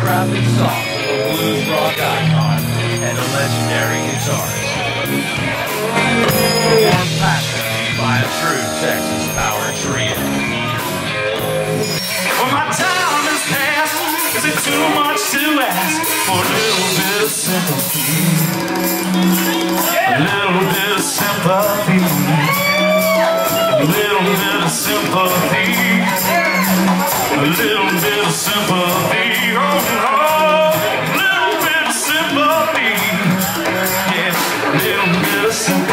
graphic songs of a blues rock icon and a legendary guitarist. Warm passion by a true Texas power trio. Well, my time has passed. Is it too much to ask for a little bit of sympathy? A little bit of sympathy. A little bit of sympathy. A little bit of sympathy.